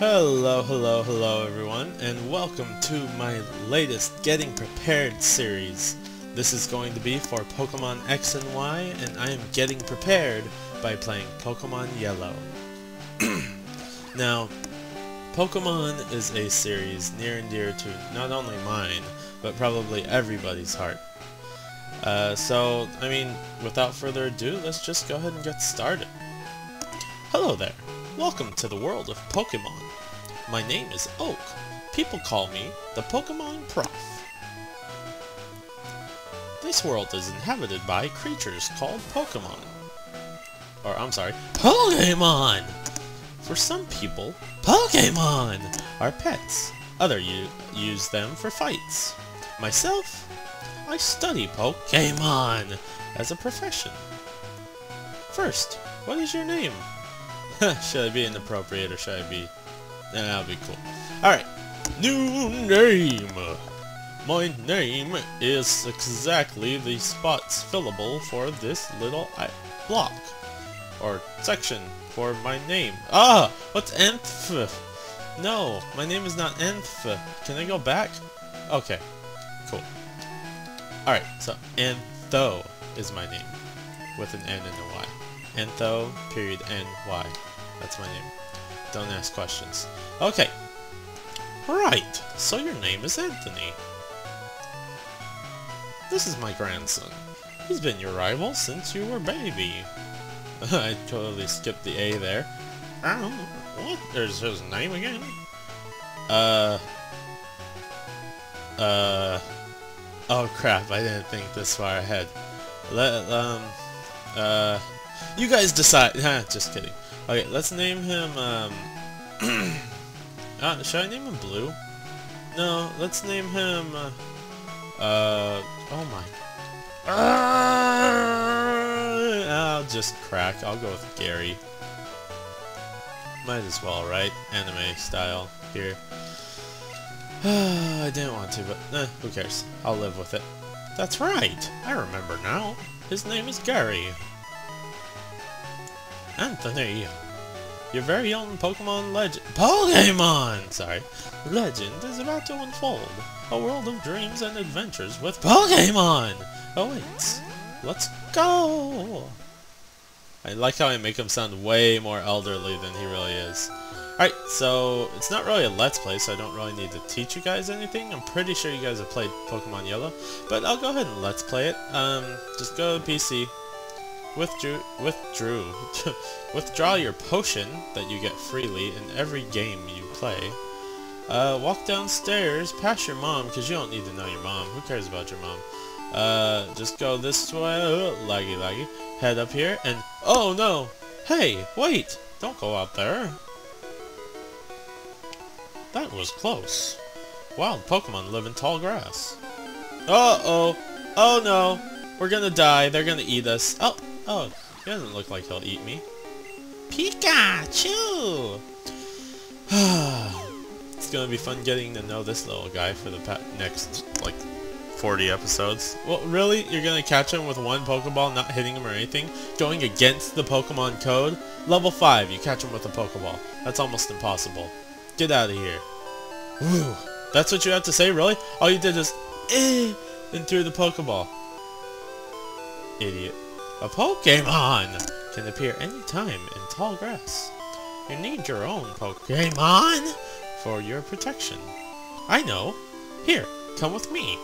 Hello, hello, hello everyone, and welcome to my latest Getting Prepared series. This is going to be for Pokemon X and Y, and I am getting prepared by playing Pokemon Yellow. now, Pokemon is a series near and dear to not only mine, but probably everybody's heart. Uh, so, I mean, without further ado, let's just go ahead and get started. Hello there. Welcome to the world of Pokemon. My name is Oak. People call me the Pokemon Prof. This world is inhabited by creatures called Pokemon. Or, I'm sorry, Pokemon! For some people, Pokemon are pets. Others use them for fights. Myself, I study Pokemon as a profession. First, what is your name? should I be inappropriate or should I be... That'll be cool. Alright. New name! My name is exactly the spots fillable for this little block. Or section for my name. Ah! What's nth? No, my name is not nth. Can I go back? Okay. Cool. Alright, so Antho is my name. With an N and a Y. Antho, period, N-Y. That's my name. Don't ask questions. Okay. Right, so your name is Anthony. This is my grandson. He's been your rival since you were baby. I totally skipped the A there. Oh, what? There's his name again? Uh... Uh... Oh crap, I didn't think this far ahead. Let, um... Uh... You guys decide. Just kidding. Okay, let's name him, um... uh, should I name him Blue? No, let's name him, uh... uh oh my... Uh, I'll just crack. I'll go with Gary. Might as well, right? Anime style here. I didn't want to, but eh, who cares? I'll live with it. That's right! I remember now. His name is Gary. Anthony, your very own Pokemon legend- Pokemon! Sorry. Legend is about to unfold. A world of dreams and adventures with Pokemon! Oh wait, let's go! I like how I make him sound way more elderly than he really is. Alright, so it's not really a Let's Play, so I don't really need to teach you guys anything. I'm pretty sure you guys have played Pokemon Yellow, but I'll go ahead and Let's Play it. Um, just go to PC, Withdrew, withdrew, withdraw your potion that you get freely in every game you play. Uh, walk downstairs, past your mom, because you don't need to know your mom. Who cares about your mom? Uh, just go this way, laggy laggy. Head up here, and, oh no! Hey, wait! Don't go out there! That was close. Wild Pokemon live in tall grass. Uh-oh! Oh no! We're gonna die, they're gonna eat us. Oh, Oh, he doesn't look like he'll eat me. Pikachu! it's gonna be fun getting to know this little guy for the next, like, 40 episodes. Well, really? You're gonna catch him with one Pokeball, not hitting him or anything? Going against the Pokemon code? Level 5, you catch him with a Pokeball. That's almost impossible. Get out of here. Woo! That's what you have to say, really? All you did is, eh, and threw the Pokeball. Idiot. A Pokemon can appear anytime in tall grass. You need your own Pokemon for your protection. I know. Here, come with me.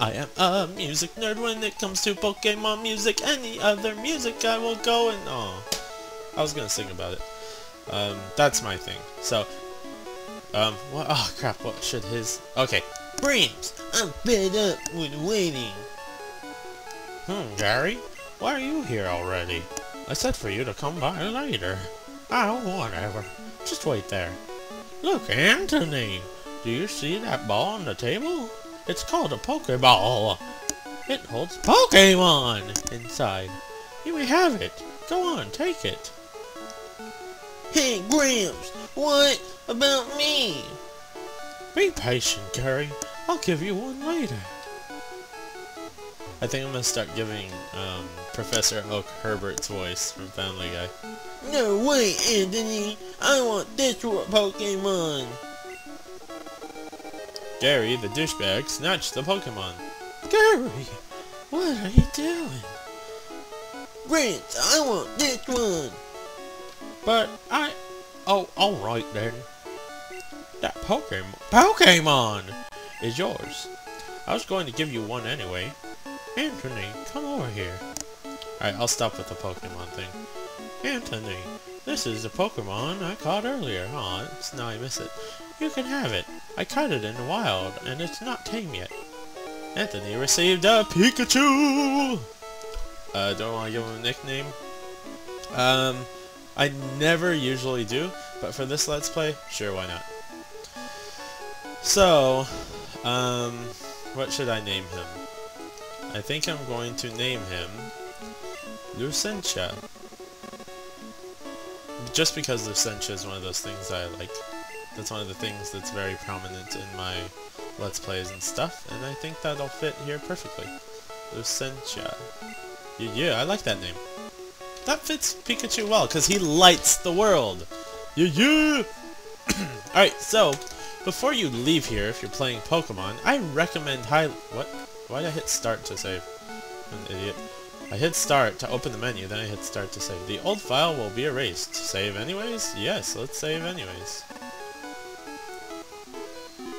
I am a music nerd when it comes to Pokemon music. Any other music I will go and... Oh, I was gonna sing about it. Um, that's my thing. So, um, what? Oh, crap, what should his... Okay. Breams, I'm fed up with waiting. Hmm, Gary? Why are you here already? I said for you to come by later. Oh, whatever. Just wait there. Look, Anthony! Do you see that ball on the table? It's called a Pokeball. It holds Pokemon inside. You may have it. Go on, take it. Hey, Gramps, what about me? Be patient, Gary. I'll give you one later. I think I'm gonna start giving um, Professor Oak Herbert's voice from Family Guy. No way, Anthony! I want this Pokemon! Gary, the douchebag, snatched the Pokemon. Gary! What are you doing? Prince, I want this one! But I... Oh, alright then. That Pokemon... Pokemon! Is yours. I was going to give you one anyway. Anthony, come over here. Alright, I'll stop with the Pokemon thing. Anthony, this is the Pokemon I caught earlier. Aw, oh, now I miss it. You can have it. I caught it in the wild, and it's not tame yet. Anthony received a Pikachu! Uh, do I want to give him a nickname? Um, I never usually do, but for this Let's Play, sure, why not? So, um, what should I name him? I think I'm going to name him Lucentia. Just because Lucentia is one of those things I like. That's one of the things that's very prominent in my Let's Plays and stuff, and I think that'll fit here perfectly. Lucentia. Yeah, yeah, I like that name. That fits Pikachu well, because he lights the world. Yeah, yeah! Alright, so, before you leave here, if you're playing Pokemon, I recommend high... What? Why did I hit start to save? An idiot. I hit start to open the menu, then I hit start to save. The old file will be erased. Save anyways? Yes, let's save anyways.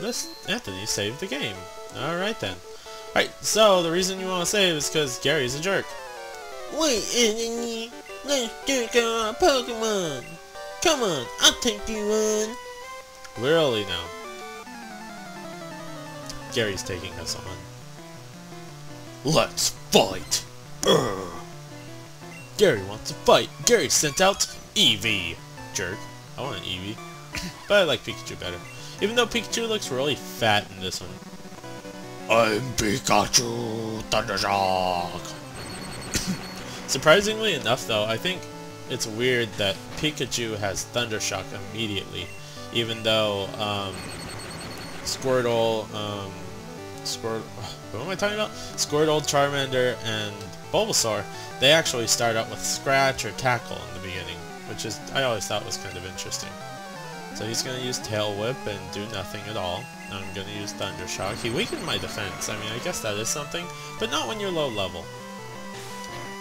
This Anthony saved the game. Alright then. Alright, so the reason you want to save is because Gary's a jerk. Wait, Anthony. Let's check out Pokemon. Come on, I'll take you on. Really now. Gary's taking us on. Let's fight! Urgh. Gary wants to fight. Gary sent out Eevee. Jerk. I want an Eevee. but I like Pikachu better. Even though Pikachu looks really fat in this one. I'm Pikachu! Thundershock! Surprisingly enough though, I think it's weird that Pikachu has Thundershock immediately. Even though, um, Squirtle, um, Squirt... What am I talking about? Squirtle, Charmander, and Bulbasaur, they actually start out with Scratch or Tackle in the beginning, which is I always thought was kind of interesting. So he's going to use Tail Whip and do nothing at all. I'm going to use Thundershock. He weakened my defense. I mean, I guess that is something, but not when you're low level.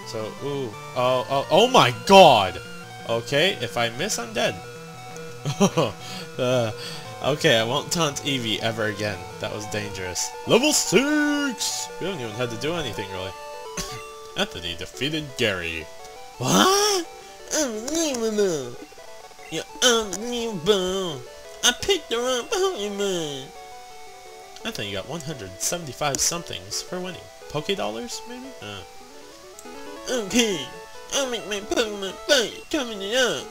So, ooh, oh, oh, oh my god! Okay, if I miss, I'm dead. uh, Okay, I won't taunt Eevee ever again. That was dangerous. Level 6! We haven't even had to do anything, really. Anthony defeated Gary. What? Unbelievable! You're unbelievable! I picked the wrong Pokemon! Anthony got 175 somethings for winning. Poké dollars, maybe? Uh. Okay, I'll make my Pokemon fight coming up!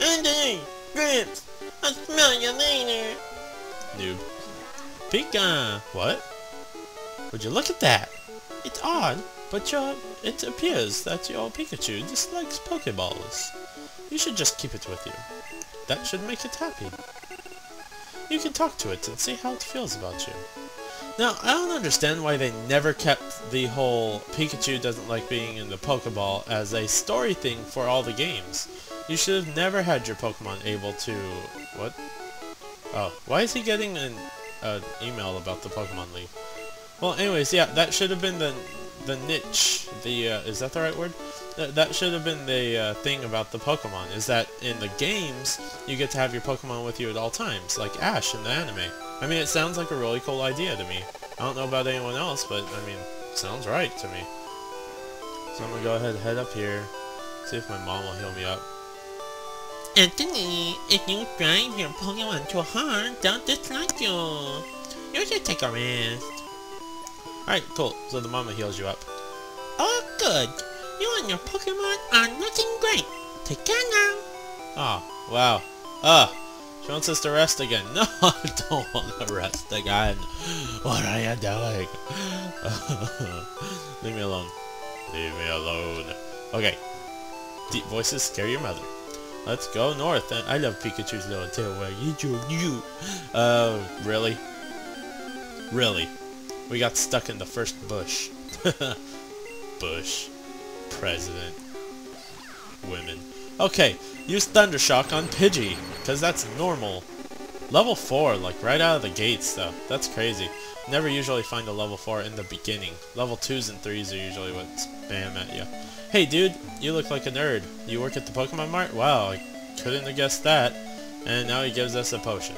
Anthony! Gramps! I'll smell you later. Noob. Pika! What? Would you look at that? It's odd, but your, it appears that your Pikachu dislikes Pokeballs. You should just keep it with you. That should make it happy. You can talk to it and see how it feels about you. Now, I don't understand why they never kept the whole Pikachu doesn't like being in the Pokeball as a story thing for all the games. You should have never had your Pokemon able to... What? Oh, why is he getting an email about the Pokemon League? Well, anyways, yeah, that should have been the the niche. The uh, is that the right word? Th that should have been the uh, thing about the Pokemon. Is that in the games you get to have your Pokemon with you at all times, like Ash in the anime. I mean, it sounds like a really cool idea to me. I don't know about anyone else, but I mean, sounds right to me. So I'm gonna go ahead, and head up here, see if my mom will heal me up. Anthony, if you drive your Pokemon too hard, they'll dislike you. You should take a rest. Alright, cool. So the mama heals you up. Oh, good. You and your Pokemon are looking great. Take care now. Oh, wow. Ah, she wants us to rest again. No, I don't want to rest again. What are you doing? Leave me alone. Leave me alone. Okay. Deep voices scare your mother. Let's go north. I love Pikachu's little tail wag. You, you. Uh, really? Really? We got stuck in the first bush. Bush. President. Women. Okay, use Thunder Shock on Pidgey, because that's normal. Level 4, like right out of the gates though. That's crazy. Never usually find a level 4 in the beginning. Level 2s and 3s are usually what spam at you. Hey dude, you look like a nerd. You work at the Pokemon Mart? Wow, I couldn't have guessed that. And now he gives us a potion.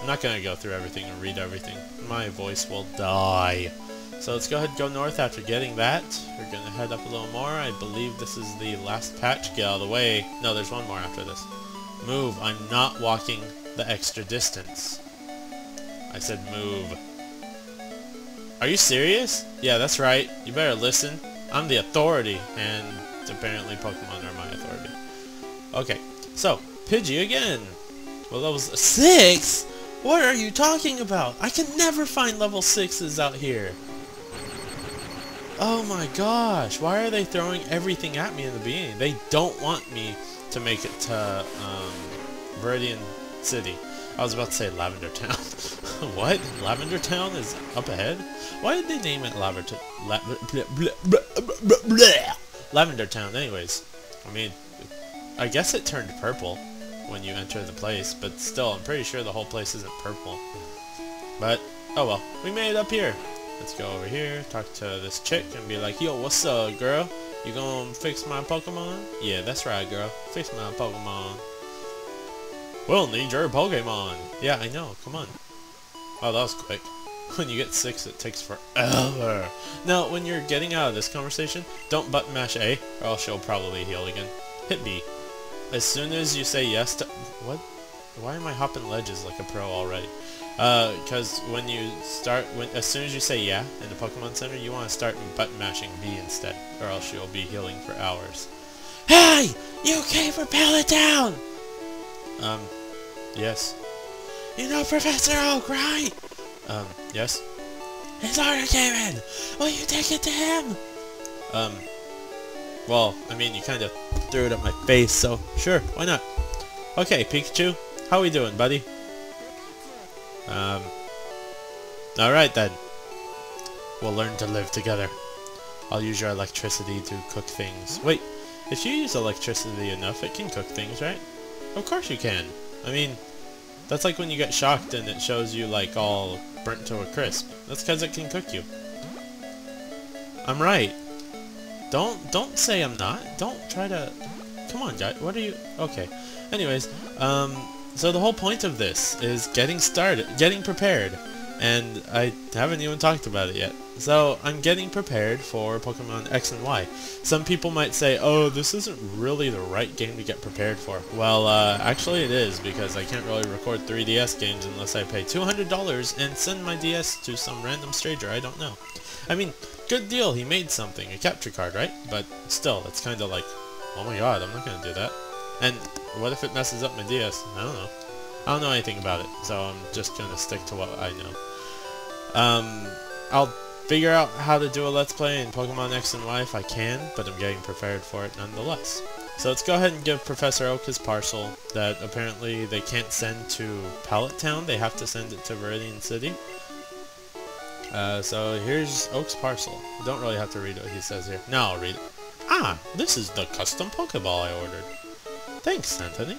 I'm not going to go through everything and read everything. My voice will die. So let's go ahead and go north after getting that. We're going to head up a little more. I believe this is the last patch. Get out of the way. No, there's one more after this. Move. I'm not walking the extra distance. I said move. Are you serious? Yeah, that's right. You better listen. I'm the authority, and apparently Pokemon are my authority. Okay, so, Pidgey again. Well, that was six? What are you talking about? I can never find level sixes out here. Oh my gosh, why are they throwing everything at me in the beginning? They don't want me to make it to um, Viridian City. I was about to say Lavender Town. what? Lavender Town is up ahead? Why did they name it Lavender, La Lavender Town anyways? I mean, I guess it turned purple when you enter the place, but still, I'm pretty sure the whole place isn't purple. But, oh well, we made it up here. Let's go over here, talk to this chick, and be like, Yo, what's up, girl? You gonna fix my Pokemon? Yeah, that's right, girl. Fix my Pokemon. We'll need your Pokemon. Yeah, I know. Come on. Oh, that was quick. When you get six, it takes forever. Now, when you're getting out of this conversation, don't button mash A, or else she'll probably heal again. Hit B. As soon as you say yes to... What? Why am I hopping ledges like a pro already? Uh, because when you start, when as soon as you say yeah in the Pokemon Center, you want to start button mashing B instead, or else you'll be healing for hours. Hey! You came for Pallet Town! Um, yes. You know Professor Oak, right? Um, yes. His order came in! Will you take it to him? Um, well, I mean, you kind of threw it at my face, so sure, why not? Okay, Pikachu, how we doing, buddy? Um, alright then. We'll learn to live together. I'll use your electricity to cook things. Wait, if you use electricity enough, it can cook things, right? Of course you can. I mean, that's like when you get shocked and it shows you like all burnt to a crisp. That's because it can cook you. I'm right. Don't don't say I'm not. Don't try to. Come on, guy. What are you? Okay. Anyways, um, so the whole point of this is getting started, getting prepared, and I haven't even talked about it yet. So I'm getting prepared for Pokemon X and Y. Some people might say, oh, this isn't really the right game to get prepared for. Well, uh, actually it is, because I can't really record 3DS games unless I pay $200 and send my DS to some random stranger I don't know. I mean, good deal, he made something, a capture card, right? But still, it's kind of like, oh my god, I'm not going to do that. And what if it messes up my DS? I don't know. I don't know anything about it, so I'm just going to stick to what I know. Um, I'll figure out how to do a Let's Play in Pokemon X and Y if I can, but I'm getting prepared for it nonetheless. So let's go ahead and give Professor Oak his parcel that apparently they can't send to Pallet Town, they have to send it to Viridian City. Uh, so here's Oak's parcel. Don't really have to read what he says here. Now I'll read it. Ah, this is the custom Pokeball I ordered. Thanks, Anthony.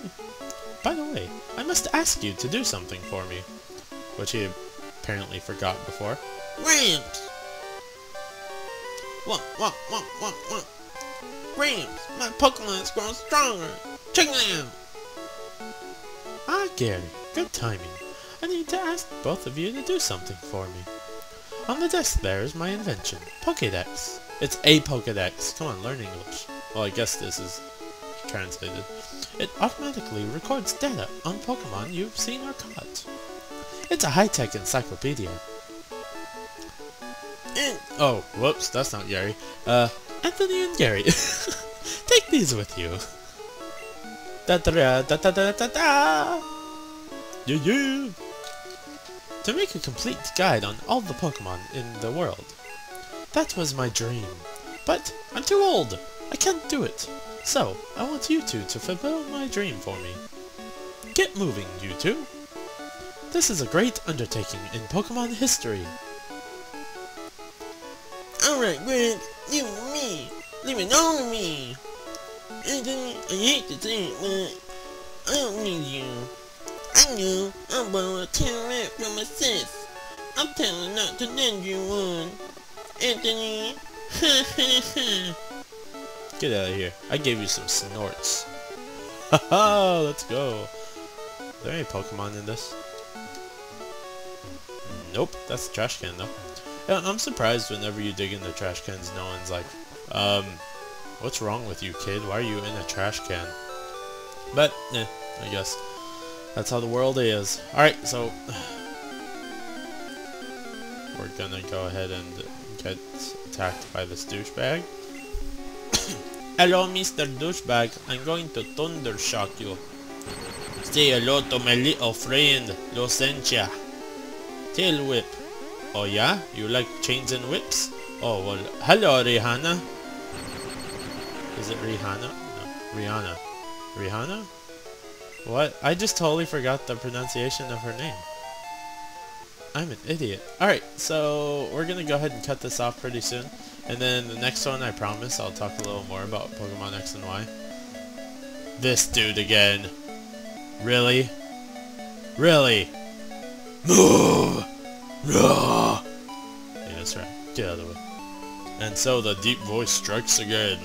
By the way, I must ask you to do something for me. Which he apparently forgot before. Ramps! What, what, what, what, what? Ramps, my Pokemon's grown stronger. Check it out. Ah, Gary, good timing. I need to ask both of you to do something for me. On the desk there is my invention, Pokédex. It's a Pokédex. Come on, learn English. Well, I guess this is translated. It automatically records data on Pokemon you've seen or caught. It's a high-tech encyclopedia. Oh, whoops, that's not Gary. Uh, Anthony and Gary. Take these with you. Da da da da da da da da! Yeah, yeah! To make a complete guide on all the Pokemon in the world. That was my dream. But I'm too old. I can't do it. So, I want you two to fulfill my dream for me. Get moving, you two! This is a great undertaking in Pokemon history. Alright, Gramps, you me. Leave it on to me. I hate to say it, but I don't need you. I know I'll borrow a rat from my sis. I'm telling not to lend you one. Anthony. Get out of here. I gave you some snorts. Haha, let's go. Are there any Pokemon in this? Nope, that's the trash can though. I'm surprised whenever you dig in the trash cans, no one's like, um, what's wrong with you, kid? Why are you in a trash can? But, eh, I guess that's how the world is. Alright, so we're gonna go ahead and get attacked by this douchebag. Hello, Mr. Douchebag. I'm going to thunder shock you. Say hello to my little friend, Lucentia. Tail whip. Oh yeah? You like chains and whips? Oh well, hello Rihanna. Is it Rihanna? No, Rihanna. Rihanna? What? I just totally forgot the pronunciation of her name. I'm an idiot. Alright, so we're gonna go ahead and cut this off pretty soon. And then the next one, I promise, I'll talk a little more about Pokemon X and Y. This dude again. Really? Really? Move! Raw! Get out of the way. And so the deep voice strikes again.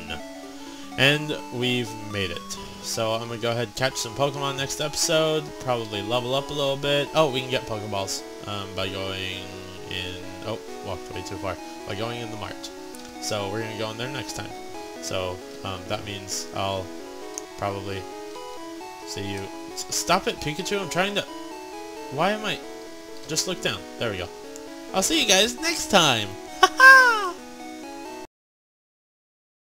And we've made it. So I'm gonna go ahead and catch some Pokemon next episode. Probably level up a little bit. Oh, we can get Pokeballs um, by going in... Oh, walked way too far. By going in the mart. So we're gonna go in there next time. So um, that means I'll probably see you. Stop it, Pikachu! I'm trying to. Why am I? Just look down. There we go. I'll see you guys next time.